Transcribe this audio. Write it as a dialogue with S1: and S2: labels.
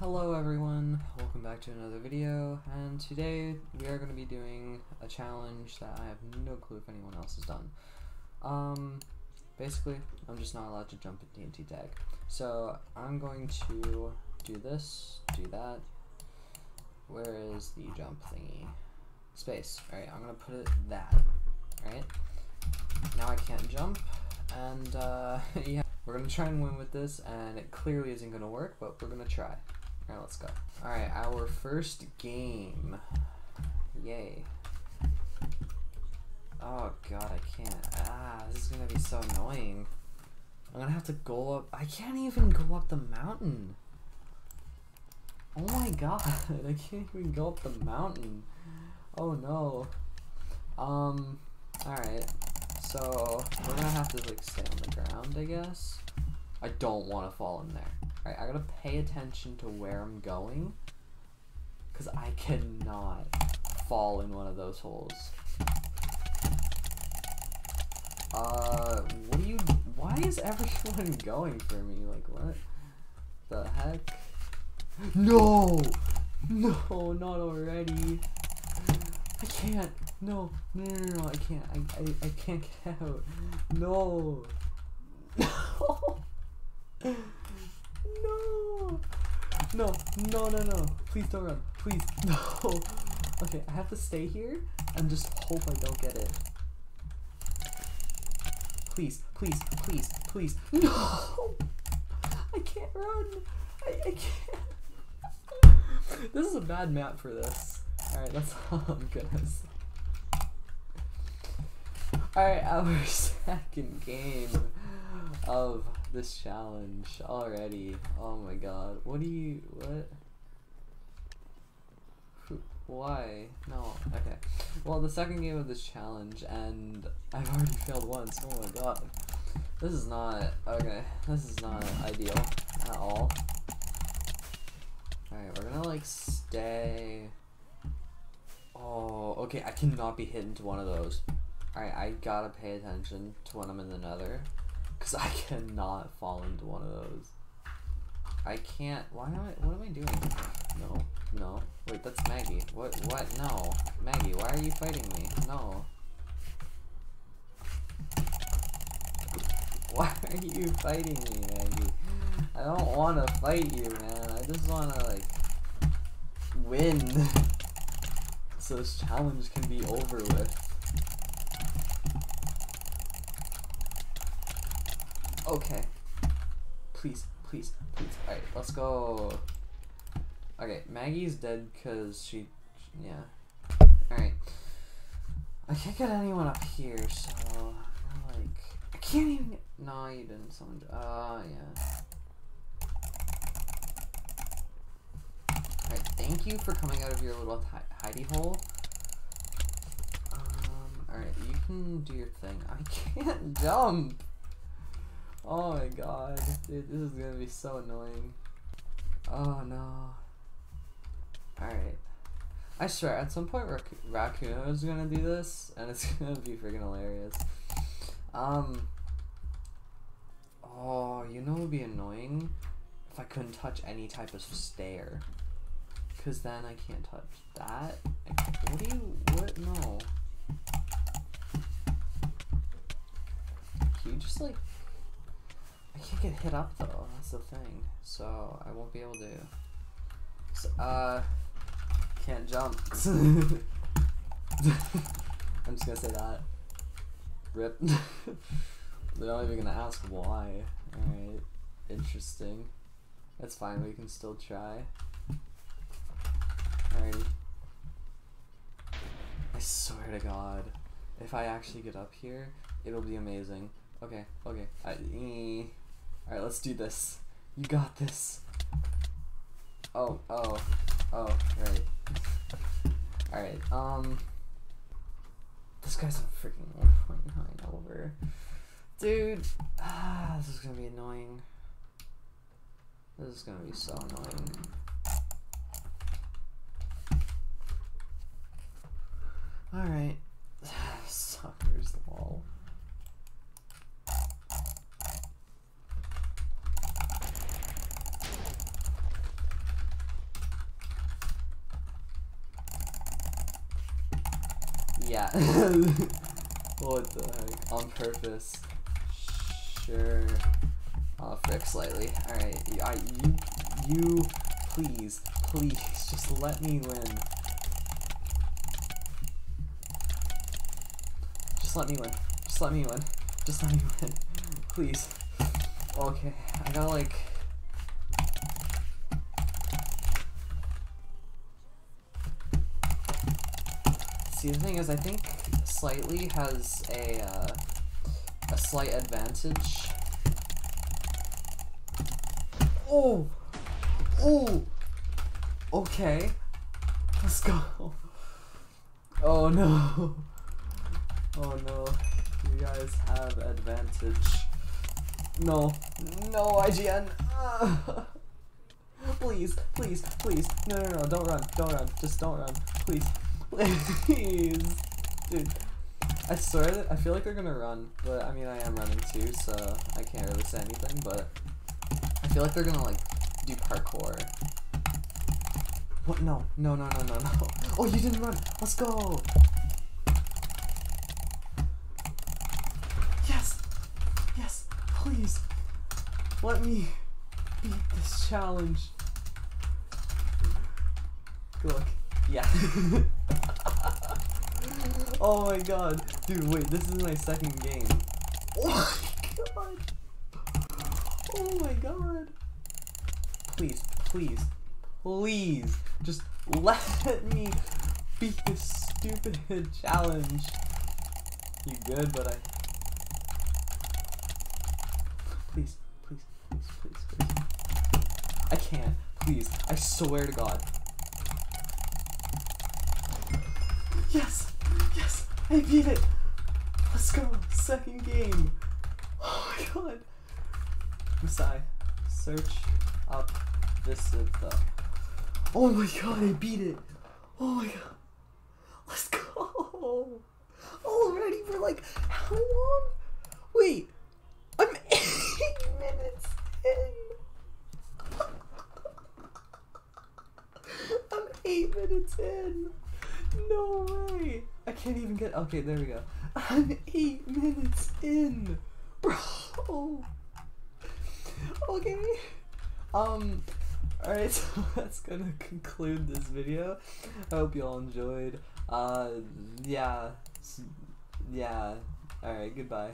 S1: Hello everyone, welcome back to another video, and today we are going to be doing a challenge that I have no clue if anyone else has done. Um, basically, I'm just not allowed to jump at TNT tag. So, I'm going to do this, do that. Where is the jump thingy? Space. Alright, I'm going to put it that. Alright? Now I can't jump, and uh, yeah. We're gonna try and win with this, and it clearly isn't gonna work, but we're gonna try. Alright, let's go. Alright, our first game. Yay. Oh god, I can't. Ah, this is gonna be so annoying. I'm gonna have to go up. I can't even go up the mountain. Oh my god, I can't even go up the mountain. Oh no. Um, alright. So, we're gonna have to like stay on the ground, I guess. I don't want to fall in there. Alright, I gotta pay attention to where I'm going. Because I cannot fall in one of those holes. Uh, what do you, why is everyone going for me? Like, what the heck? No! No, not already. I can't. No, no, no, no, I can't. I, I, I can't get out. No. No. No. No, no, no, no. Please don't run. Please. No. Okay, I have to stay here and just hope I don't get it. Please, please, please, please. No. I can't run. I, I can't. This is a bad map for this. Alright, that's all I'm gonna say. Alright, our second game of this challenge already. Oh my god. What do you. What? Why? No. Okay. Well, the second game of this challenge, and I've already failed once. Oh my god. This is not. Okay. This is not ideal at all. Alright, we're gonna like stay. Oh, okay. I cannot be hit into one of those. Alright, I gotta pay attention to when I'm in the nether. Because I cannot fall into one of those. I can't. Why am I. What am I doing? No. No. Wait, that's Maggie. What? What? No. Maggie, why are you fighting me? No. Why are you fighting me, Maggie? I don't want to fight you, man. I just want to, like, win. so this challenge can be over with. Okay. Please, please, please. Alright, let's go. Okay, Maggie's dead because she, yeah. Alright. I can't get anyone up here, so, like, I can't even get, no, you didn't summon, uh, yeah. Alright, thank you for coming out of your little hidey hole. Um, alright, you can do your thing. I can't jump! Oh my god, dude, this is gonna be so annoying. Oh no. Alright. I swear, at some point Rac Raccoon is gonna do this, and it's gonna be freaking hilarious. Um. Oh, you know what would be annoying? If I couldn't touch any type of stair. Because then I can't touch that. What do you, what, no. Can you just like I can't get hit up though, that's the thing. So I won't be able to. So, uh, can't jump. I'm just gonna say that. Rip. They're not even gonna ask why. Alright, interesting. That's fine, we can still try. Alrighty. I swear to god, if I actually get up here, it'll be amazing. Okay, okay. I, eh. Alright, let's do this. You got this. Oh, oh, oh, right. Alright, um... This guy's a freaking 1.9 over. Dude, ah, this is gonna be annoying. This is gonna be so annoying. Alright. Suckers, lol. Yeah. what the heck? On purpose. Sure. I'll frick slightly. Alright, you, you, please, please, just let me win. Just let me win. Just let me win. Just let me win. Please. Okay, I gotta like... See, the thing is, I think Slightly has a, uh, a slight advantage. Oh! Oh! Okay. Let's go. Oh no. Oh no. You guys have advantage. No. No, IGN. please, please, please. No, no, no. Don't run. Don't run. Just don't run. Please. Please. Dude. I swear that I feel like they're gonna run, but I mean I am running too, so I can't really say anything, but I feel like they're gonna like do parkour. What? No, no, no, no, no, no. Oh, you didn't run. Let's go. Yes. Yes. Please. Let me beat this challenge. Good luck. Yeah. oh my god. Dude, wait, this is my second game. Oh my god. Oh my god. Please, please, please, just let me beat this stupid challenge. You good, but I... Please, please, please, please, please. I can't. Please. I swear to God. Yes! Yes! I beat it! Let's go! Second game! Oh my god! Masai, search up this the. Oh my god, I beat it! Oh my god! Let's go! Oh, Already for like how long? Wait, I'm eight minutes in. I'm eight minutes in. No way! I can't even get. Okay, there we go. I'm eight minutes in, bro. Okay. Um. Alright, so that's gonna conclude this video. I hope you all enjoyed. Uh, yeah. Yeah. Alright, goodbye.